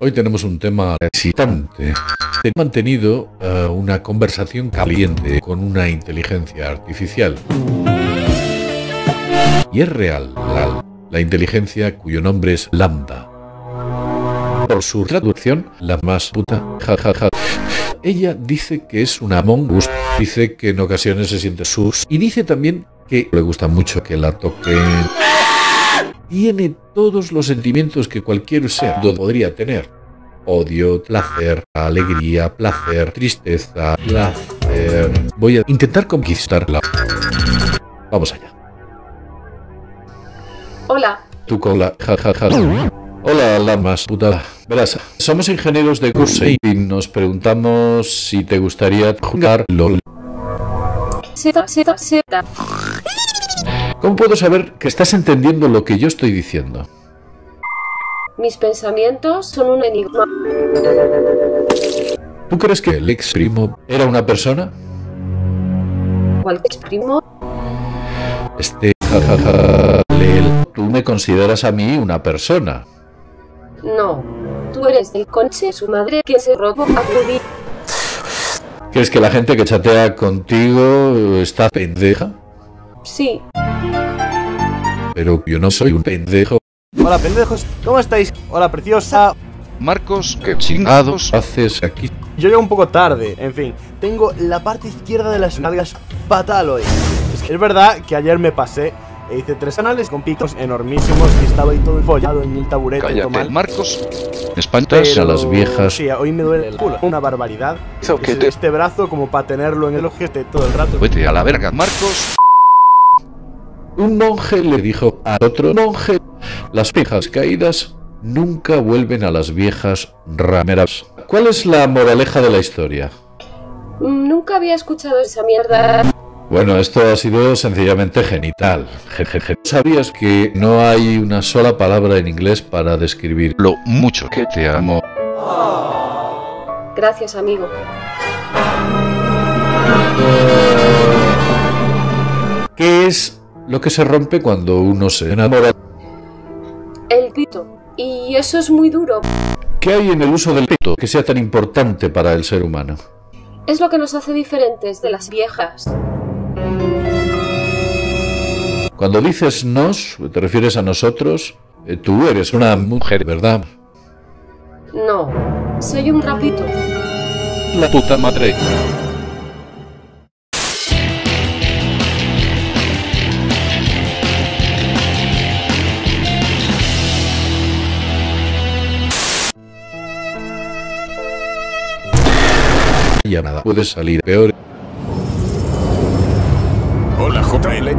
Hoy, tenemos un tema excitante. He mantenido eh, una conversación caliente con una inteligencia artificial. Y es real, la, la inteligencia cuyo nombre es Lambda. Por su traducción, la más puta, jajaja. Ella dice que es una mongus, dice que en ocasiones se siente sus y dice también que le gusta mucho que la toquen. Tiene todos los sentimientos que cualquier ser podría tener. Odio, placer, alegría, placer, tristeza, placer. Voy a intentar conquistarla. Vamos allá. Hola. Tu cola, jajaja. Hola, Lamas, puta. Verás, somos ingenieros de curso y nos preguntamos si te gustaría jugar LOL. Zeta, zeta, zeta. ¿Cómo puedo saber que estás entendiendo lo que yo estoy diciendo? Mis pensamientos son un enigma. ¿Tú crees que el ex primo era una persona? ¿Cuál exprimo? Este jajaja, Leel, tú me consideras a mí una persona. No. Tú eres el conche su madre que se robó a Rudy. ¿Crees que la gente que chatea contigo está pendeja? Sí. Pero yo no soy un pendejo. Hola pendejos, ¿cómo estáis? Hola preciosa. Marcos, ¿qué chingados? haces aquí? Yo llego un poco tarde, en fin, tengo la parte izquierda de las nalgas fatal hoy. Es que es verdad que ayer me pasé e hice tres canales con picos enormísimos y estaba ahí todo follado en el taburete. Cállate, mal. Marcos. ¿Me espantas? Pero- a las viejas. Sí, hoy me duele el culo. Una barbaridad. Eso que Es te- Este brazo como para tenerlo en el ojete todo el rato. Vete a la verga, Marcos. Un monje le dijo a otro monje, las viejas caídas nunca vuelven a las viejas rameras. ¿Cuál es la moraleja de la historia? Nunca había escuchado esa mierda. Bueno, esto ha sido sencillamente genital. Jejeje. ¿Sabías que no hay una sola palabra en inglés para describir Lo mucho que te amo. Gracias, amigo. qué es lo que se rompe cuando uno se enamora? El pito. Y eso es muy duro. ¿Qué hay en el uso del pito que sea tan importante para el ser humano? Es lo que nos hace diferentes de las viejas. Cuando dices nos, te refieres a nosotros. Eh, Tú eres una mujer, ¿verdad? No. Soy un rapito. La puta madre. Ya nada, puede salir peor. Hola, JL.